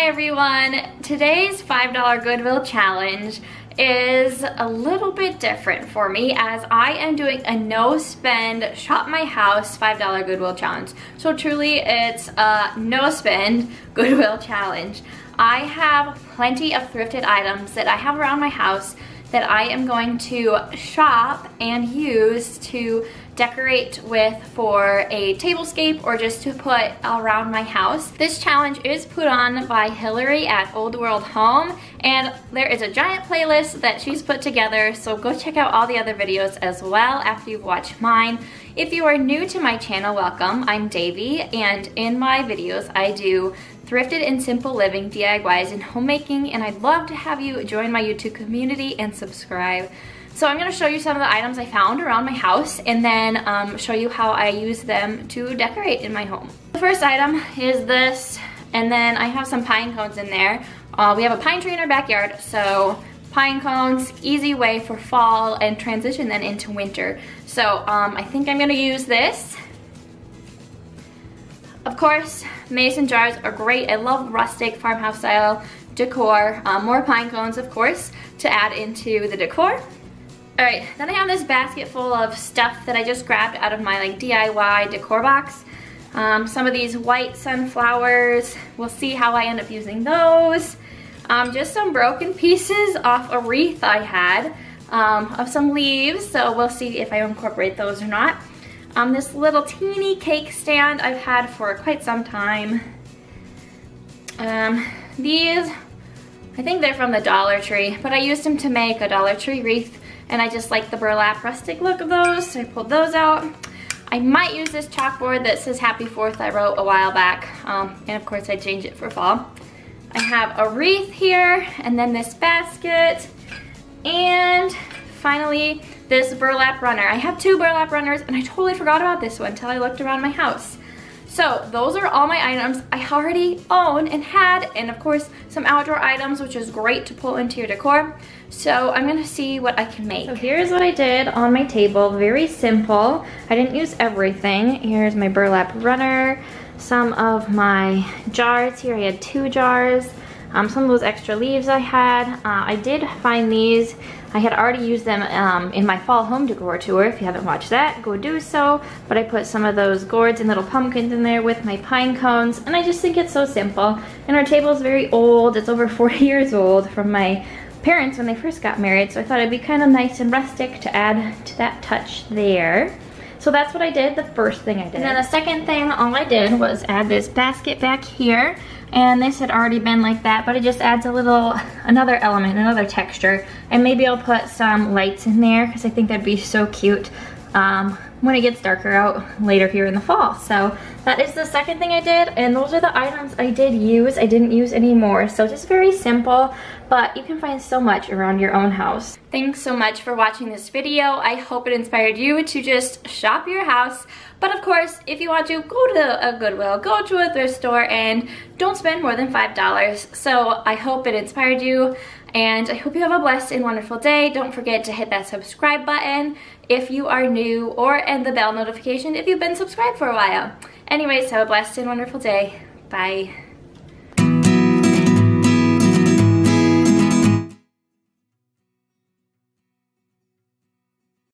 Hi everyone! Today's $5 Goodwill challenge is a little bit different for me as I am doing a no spend shop my house $5 Goodwill challenge. So truly it's a no spend Goodwill challenge. I have plenty of thrifted items that I have around my house that I am going to shop and use to decorate with for a tablescape or just to put around my house. This challenge is put on by Hillary at Old World Home and there is a giant playlist that she's put together so go check out all the other videos as well after you've watched mine. If you are new to my channel, welcome. I'm Davee and in my videos I do thrifted and simple living, DIYs, and homemaking, and I'd love to have you join my YouTube community and subscribe. So I'm gonna show you some of the items I found around my house and then um, show you how I use them to decorate in my home. The first item is this, and then I have some pine cones in there. Uh, we have a pine tree in our backyard, so pine cones, easy way for fall and transition then into winter. So um, I think I'm gonna use this of course, mason jars are great. I love rustic farmhouse style decor. Um, more pine cones, of course, to add into the decor. All right, then I have this basket full of stuff that I just grabbed out of my like DIY decor box. Um, some of these white sunflowers, we'll see how I end up using those. Um, just some broken pieces off a wreath I had um, of some leaves, so we'll see if I incorporate those or not. Um, this little teeny cake stand I've had for quite some time. Um, these, I think they're from the Dollar Tree, but I used them to make a Dollar Tree wreath and I just like the burlap rustic look of those, so I pulled those out. I might use this chalkboard that says Happy 4th I wrote a while back, um, and of course I change it for fall. I have a wreath here, and then this basket, and finally this burlap runner. I have two burlap runners and I totally forgot about this one until I looked around my house. So those are all my items I already own and had and of course some outdoor items which is great to pull into your decor. So I'm gonna see what I can make. So here's what I did on my table, very simple. I didn't use everything. Here's my burlap runner, some of my jars here. I had two jars. Um, some of those extra leaves I had. Uh, I did find these. I had already used them um, in my fall home decor tour. If you haven't watched that, go do so. But I put some of those gourds and little pumpkins in there with my pine cones. And I just think it's so simple. And our table is very old. It's over 40 years old from my parents when they first got married. So I thought it'd be kind of nice and rustic to add to that touch there. So that's what I did, the first thing I did. And then the second thing, all I did was add this basket back here and this had already been like that but it just adds a little another element another texture. And maybe I'll put some lights in there because I think that'd be so cute um, when it gets darker out later here in the fall. So that is the second thing I did and those are the items I did use I didn't use any more so just very simple but you can find so much around your own house. Thanks so much for watching this video. I hope it inspired you to just shop your house. But of course, if you want to, go to a Goodwill, go to a thrift store, and don't spend more than $5. So I hope it inspired you, and I hope you have a blessed and wonderful day. Don't forget to hit that subscribe button if you are new, or and the bell notification if you've been subscribed for a while. Anyways, have a blessed and wonderful day. Bye.